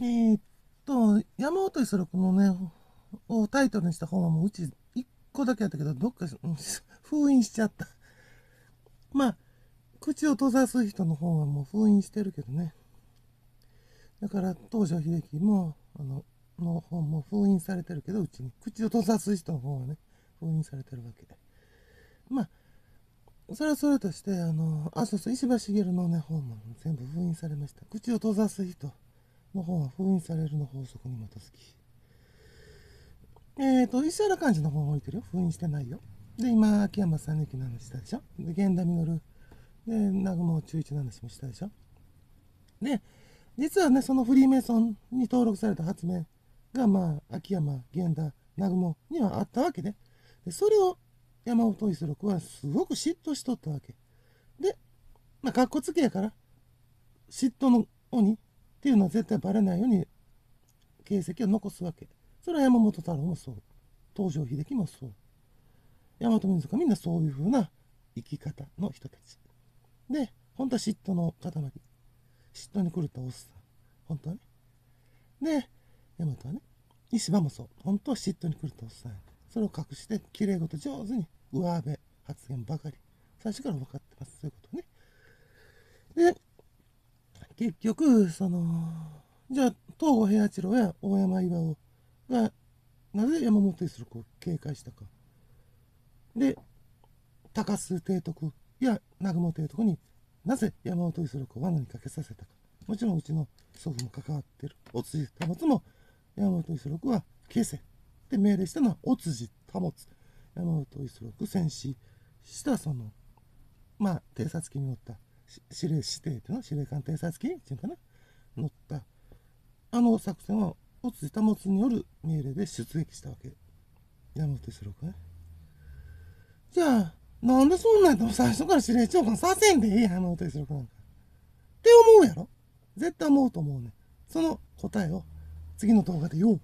えー、っと、山本五十六のね、をタイトルにした本はもううち1個だけやったけど、どっか封印しちゃった。まあ、口を閉ざす人の本はもう封印してるけどね。だから、東条英機も、あの、の本も封印されてるけど、うちに。口を閉ざす人の本はね、封印されてるわけで。まあ、それはそれとして、あの、あ、そうそう、石橋茂のね、本も全部封印されました。口を閉ざす人の本は封印されるの法則に基づき。えっ、ー、と、石原幹事の本置いてるよ。封印してないよ。で、今、秋山三力の話したでしょ。で、源田実で、南雲中一の話もしたでしょ。で、実はね、そのフリーメイソンに登録された発明が、まあ、秋山、源田、南雲にはあったわけで、でそれを山本五十六はすごく嫉妬しとったわけ。で、まあ、かっこつけやから、嫉妬の鬼っていうのは絶対バレないように形跡を残すわけ。それは山本太郎もそう。東条英機もそう。大和民族はみんなそういうふうな生き方の人たち。で、本当は嫉妬の塊。嫉妬に狂ったおっさん。本当はね。で、大和はね、石破もそう。本当は嫉妬に狂ったおっさん。それを隠して、きれい事上手に上辺発言ばかり。最初から分かってます。そういうことね。で、結局、その、じゃあ、東郷平八郎や大山巌が、なぜ山本五十六を警戒したか。で、高須提督や南雲提督になぜ山本五十六を罠にかけさせたか。もちろんうちの祖父も関わってる。お辻保つも山本五十六は消せ。で命令したのはお辻保つ。山本五十六戦死したその、まあ、偵察機に乗った司令指定っていうの司令官偵察機っていうかな乗ったあの作戦はお辻保つによる命令で出撃したわけ。山本五十六ね。じゃあ、なんでそんなんやったら最初から指令長官させんでええやん、山本五十六なんか。って思うやろ絶対思うと思うね。その答えを次の動画で言おう。